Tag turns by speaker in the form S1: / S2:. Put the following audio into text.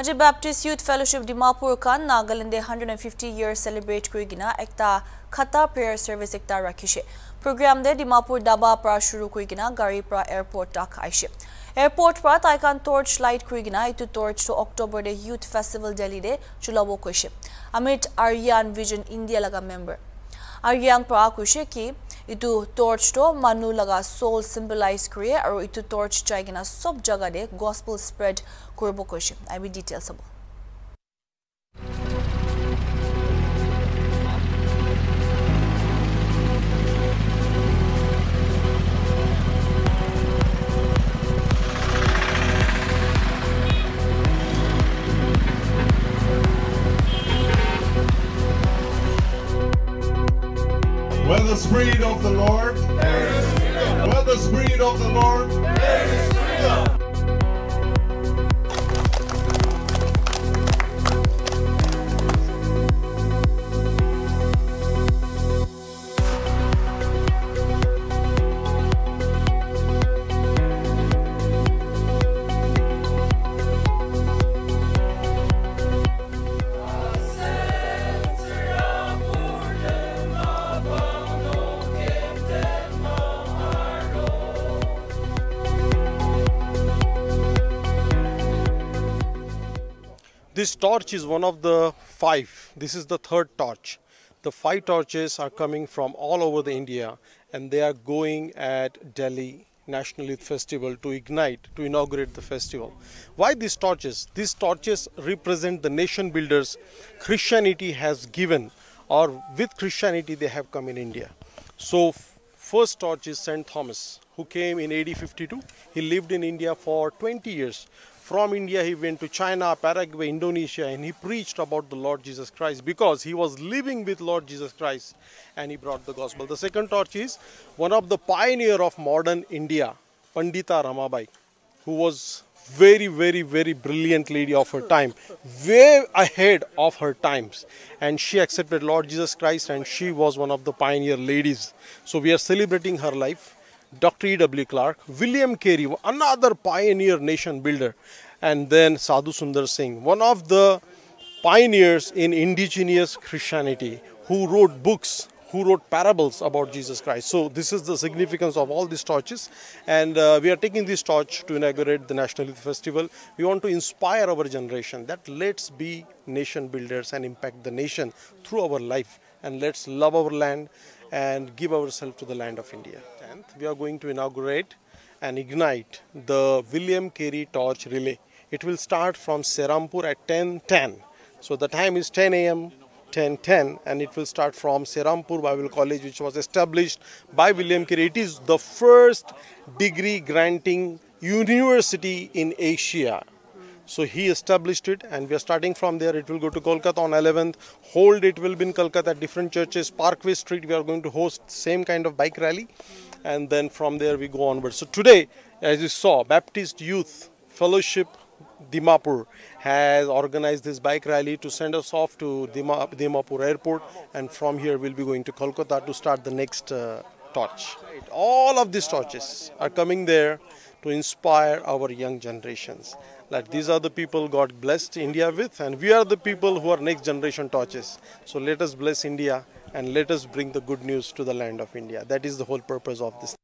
S1: Aje Baptist Youth Fellowship Dimapur kan Nagaland 150 years celebrate kurigina ekta khata prayer service ekta rakhishe. Program de Dimapur daba pra shuru kurigina gari pra airport tak aishe. Airport pra taikan torch light kurigina itu torch to October de Youth Festival Delhi de chulabo koishe. Amit Aryan Vision India laga member. Aryan pra koishe ki ইটো টৰ্চটো মানুহ লগা চ'ল symbolise কৰে আৰু ইটো torch যাই কিনে চব জেগাতে গছপুল স্প্ৰেড কৰিব কৈছে আই বি ডিটেইলছ হ'ব
S2: Where the Spirit of the Lord, where the Spirit of the Lord,
S3: This torch is one of the five. This is the third torch. The five torches are coming from all over the India and they are going at Delhi National Youth Festival to ignite, to inaugurate the festival. Why these torches? These torches represent the nation builders Christianity has given or with Christianity they have come in India. So first torch is St. Thomas who came in AD 52. He lived in India for 20 years. From India, he went to China, Paraguay, Indonesia, and he preached about the Lord Jesus Christ because he was living with Lord Jesus Christ and he brought the gospel. The second torch is one of the pioneer of modern India, Pandita Ramabai, who was very, very, very brilliant lady of her time, way ahead of her times. And she accepted Lord Jesus Christ and she was one of the pioneer ladies. So we are celebrating her life. Dr. E.W. Clark, William Carey, another pioneer nation builder, and then Sadhu Sundar Singh, one of the pioneers in indigenous Christianity who wrote books, who wrote parables about Jesus Christ. So this is the significance of all these torches and uh, we are taking this torch to inaugurate the National Youth Festival. We want to inspire our generation that let's be nation builders and impact the nation through our life and let's love our land and give ourselves to the land of India. 10th, we are going to inaugurate and ignite the William Carey Torch Relay. It will start from Serampur at 10.10. So the time is 10 a.m. 10.10 and it will start from Serampur Bible College which was established by William Carey. It is the first degree granting university in Asia so he established it and we are starting from there. It will go to Kolkata on 11th. Hold it will be in Kolkata at different churches. Parkway Street we are going to host same kind of bike rally and then from there we go onward. So today as you saw Baptist Youth Fellowship Dimapur has organized this bike rally to send us off to Dima, Dimapur airport and from here we'll be going to Kolkata to start the next uh, torch. All of these torches are coming there to inspire our young generations. Like these are the people God blessed India with and we are the people who are next generation torches. So let us bless India and let us bring the good news to the land of India. That is the whole purpose of this.